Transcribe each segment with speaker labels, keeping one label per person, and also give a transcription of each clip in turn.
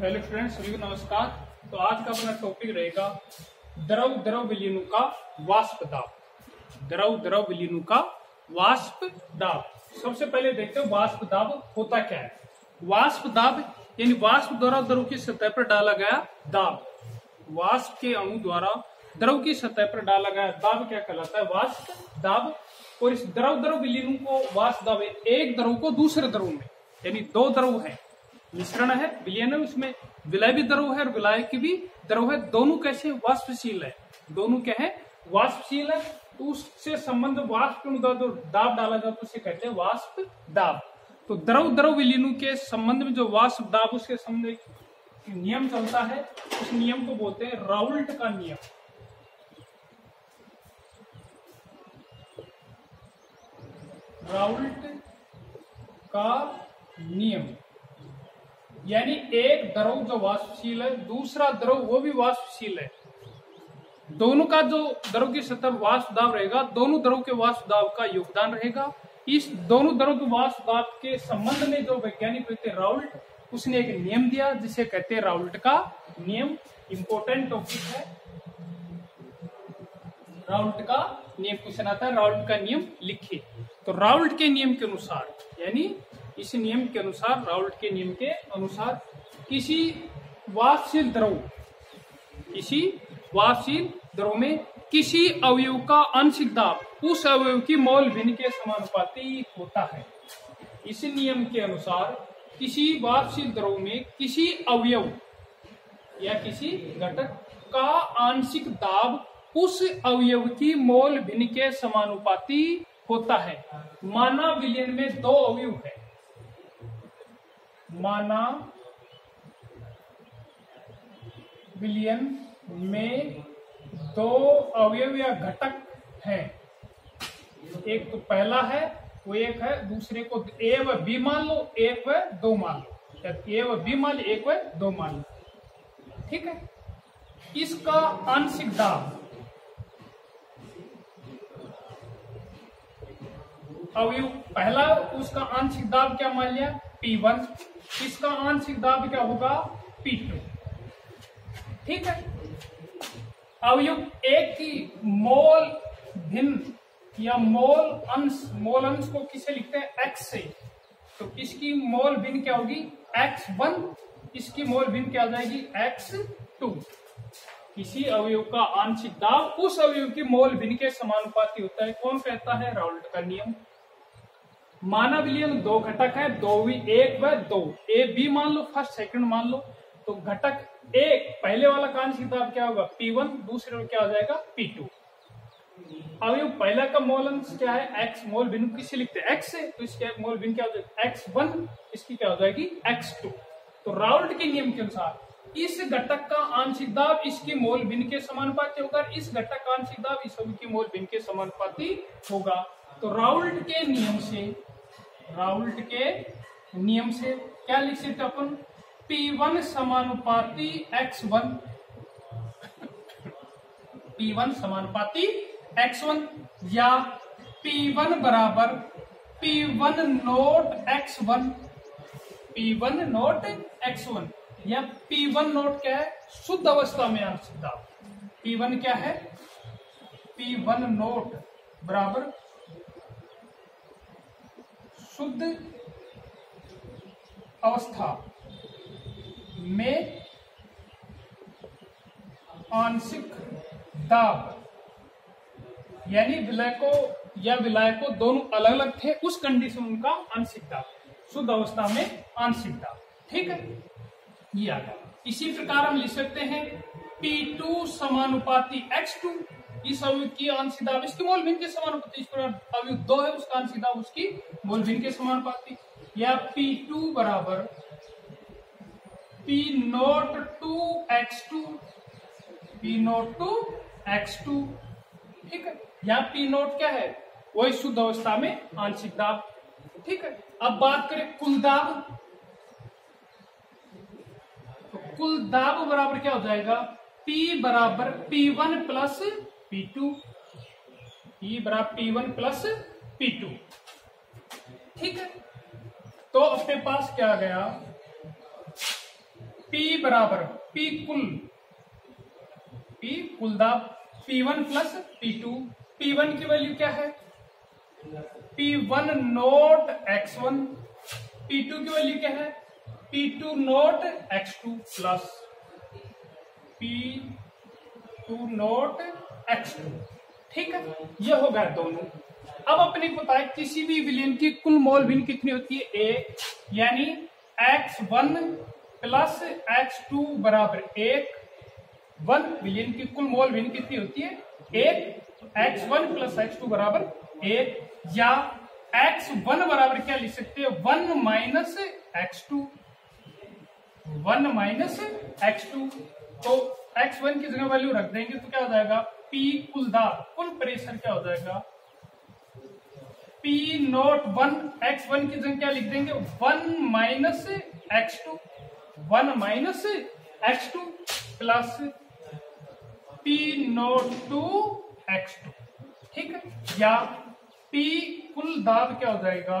Speaker 1: Hello student सभी को नमस्कार। तो आज का अपना टॉपिक रहेगा द्रव द्रव विलीनों का वाष्प दाब। द्रव द्रव विलीनों का वाष्प दाब। सबसे पहले देखते हैं वाष्प दाब होता क्या है। वाष्प दाब, यानी वाष्प द्वारा द्रव की सतह पर डाला गया दाब। वाष्प के अणु द्वारा द्रव की सतह पर डाला गया दाब क्या कहलाता है? वाष्प दाब। और इस द्रव द्रव विलीनों को वाष्प दाब एक द्रव को दूसरे द्रव में, यानी दो द्रव है। मिश्रण है विलयन है, उसमें विलय भी द्रव है और विलय की भी द्रव है। दोनों कैसे वाष्पशील है। दोनों क्या है? वाष्पशील है तो उससे संबंध वाष्प जो दाब डाला जाता है उसे कहते हैं वाष्प दाब। तो द्रव द्रव विलीनों के संबंध में जो वाष्प दाब, उसके संबंध नियम चलता है। उस नियम को बोलते हैं राउल्ट का नियम। राउल्ट का नियम। यानी एक द्रव जो वाष्पशील है, दूसरा द्रव वो भी वाष्पशील है। दोनों का जो द्रव की सतह वाष्प दाब रहेगा, दोनों द्रव के वाष्प दाब का योगदान रहेगा। इस दोनों द्रव के वाष्प दाब के संबंध में जो वैज्ञानिक व्यक्ति राउल्ट, उसने एक नियम दिया, जिसे कहते हैं राउल्ट का नियम। इंपोर्टेंट टॉपिक है। राउल्ट का नियम क्वेश्चन आता है, राउल्ट का नियम लिखिए। तो राउल्ट के नियम के अनुसार, यानी इस नियम के अनुसार राउल्ट के नियम के अनुसार किसी वाष्पशील द्रव, किसी वाष्पशील द्रव में किसी अवयव का आंशिक दाब उस अवयव की मौल भिन्न के समानुपाती होता है। इस नियम के अनुसार किसी वाष्पशील द्रव में किसी अवयव या किसी घटक का आंशिक दाब उस अवयव की मोल भिन्न के समानुपाती होता है। माना विलियन में दो अवयव है। माना विलियन में दो अवयव या घटक हैं। एक तो पहला है, वो एक है, दूसरे को ए व बी मान लो, एक व दो मान लो। ए व बी मान लो, एक व दो मान लो। ठीक है? इसका आंशिक दाब। अवयव पहला, उसका आंशिक दाब क्या मान लिया? P1 इसका आंशिक दाब क्या होगा? P2 ठीक है? अवयव एक की मोल भिन्न या मोल अंश मोल अंश को किसे लिखते हैं? एक्स से। तो इसकी मोल भिन्न क्या होगी? एक्स वन इसकी मोल भिन्न क्या आ जाएगी? एक्स टू किसी अवयव का आंशिक दाब उस अवयव की मोल भिन्न के समानुपाती होता है। कौन कहता है? राउल्ट का नियम। मानव विलियन दो घटक है, दो भी एक व दो। ए बी मान लो, फ़र्स्ट, सेकंड मान लो। तो घटक एक, पहले वाला का आंशिक दाब क्या होगा? P1 दूसरे में क्या हो जाएगा? P2 अब ये पहला का मोल अंश क्या है? एक्स मोल भिन्न किसे लिखते हैं? x से। तो इसके मोल भिन्न क्या हो जाएगा? एक्स वन, इसकी क्या हो जाएगी? X two. तो राउल्ट के नियम के अनुसार, इस घटक का आंशिक दाब इसकी मोल भिन्न के समानुपाती होगा इस घटक का आंशिक दाब इस की मोल भिन्न के समानुपाती होगा। तो राउल्ट के नियम से राउल्ट के नियम से क्या लिख सकते अपन? P1 वन समानुपाती X1 P1 समानुपाती X1 या P1 बराबर P1 note X1 P1 note X1 या P1 वन नोट क्या है? शुद्ध अवस्था में आंशिक दाब। P1 क्या है? P1 वन नोट बराबर शुद्ध अवस्था में आंशिक दाब, यानी विलय को या विलय को दोनों अलग अलग थे, उस कंडीशन उनका आंशिक दाब, शुद्ध अवस्था में आंशिक दाब, ठीक है? ये आ गया। इसी प्रकार हम लिख सकते हैं P2 समानुपाती X2 इस अवयव की आंशिक इसकी मोल भिन्न के समानुपाती अवयव दो है, उसका आंशिक दाब उसकी मोल भिन्न के समानुपाती या पी टू बराबर p naught two x two p naught two x two ठीक है? यहाँ पी नोट क्या है? वही शुद्ध अवस्था में आंशिक दाब। ठीक है? अब बात करें कुल दाब। तो कुल दाब बराबर क्या हो जाएगा? P बराबर P1 प्लस P2 P बराबर P1 प्लस P2 ठीक है? तो अपने पास क्या गया? P बराबर, P कुल P कुल दाब P1 प्लस P2 P1 की वैल्यू क्या है? P1 नोट X1 P2 की वैल्यू क्या है? P2 naught x two plus P2 naught x two ठीक है? ये हो गया दोनों। अब अपने को पता है किसी भी विलियन की कुल मोल भिन्न कितनी होती है? एक यानी एक्स वन प्लस x2 बराबर एक। वन विलियन की कुल मोल भिन्न कितनी होती है? एक। X1 प्लस x2 बराबर एक। या एक्स वन बराबर क्या लिख सकते हैं? One minus x two one minus x two तो एक्स वन की जगह वैल्यू रख देंगे तो क्या हो जाएगा? पी कुल दाब, कुल प्रेशर क्या हो जाएगा? P naught one x one की जगह क्या लिख देंगे? One minus x two one minus x two plus p naught two x two ठीक है? या पी कुल दाब क्या हो जाएगा?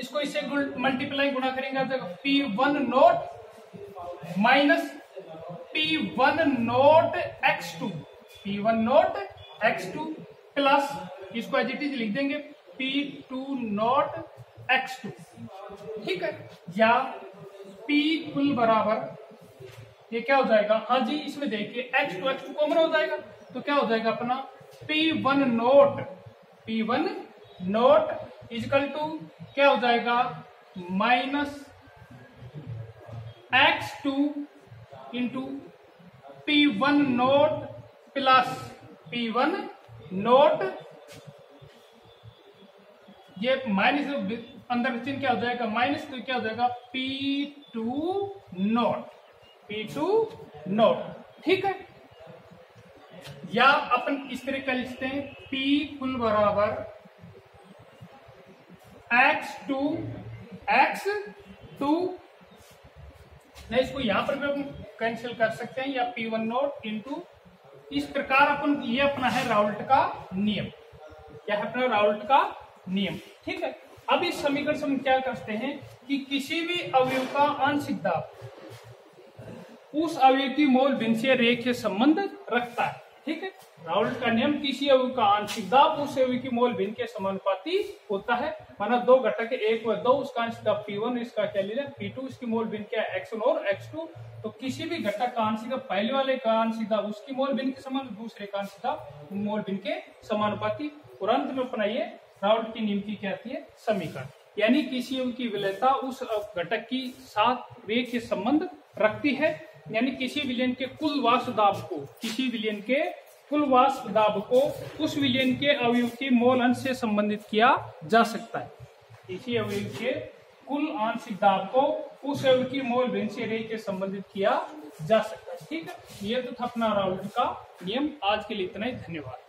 Speaker 1: इसको इसे मल्टीप्लाई गुणा करेंगे P one naught minus P one naught x two p one naught x two plus इसको एज इट इज़ लिख देंगे p two naught x two ठीक है? या पी कुल बराबर ये क्या हो जाएगा? हाँ जी, इसमें देखिए x two x two common हो जाएगा। तो क्या हो जाएगा अपना? P one naught p one naught equal two क्या हो जाएगा? Minus x two into p one naught plus p one naught ये माइनस अंदर चिन्ह क्या हो जाएगा? माइनस तो क्या हो जाएगा? P two naught p two naught ठीक है? या अपन इस तरह का लिखते हैं पी कुल बराबर एक्स टू एक्स टू नहीं इसको यहाँ पर भी हम कैंसिल कर सकते हैं, या पी वन नोट इंटू इस प्रकार अपन ये अपना है राउल्ट का नियम। क्या है अपना राउल्ट का नियम। ठीक है? अब इस समीकरण से हम क्या करते हैं कि किसी भी अवयव का आंशिक दाब उस अवयव की मोल भिन्न से रेखीय संबंध रखता है। ठीक है? राउल्ट का नियम, किसी अवयव का आंशिक दाब, उस अवयव की मोल भिन्न के समानुपाती होता है। माना दो घटक एक व दो, उसका आंशिक दाब वन इसका क्या ले पी टू इसकी मोल भिन्न क्या एक्स वन और एक्स टू तो किसी भी घटक का आंशिक पहले वाले का आंशिक दाब, उसकी मोल भिन्न के समान, दूसरे का आंशिक दाब, मोल भिन्न के समानुपाती। और अंत में अपनाइए राउल्ट की नियम की क्या है समीकरण। यानी किसी की विलयता उस घटक की साथ रेख के संबंध रखती है। यानी किसी विलियन के कुल वाष्प दाब को, किसी विलियन के कुल वाष्प दाब को, उस विलियन के अवयव के मोल अंश से संबंधित किया जा सकता है। किसी अवयव के कुल आंशिक दाब को, उस अवयव की मोल भिन्न से के संबंधित किया जा सकता है। ठीक है? यह तो था अपना का नियम। आज के लिए इतना ही। धन्यवाद।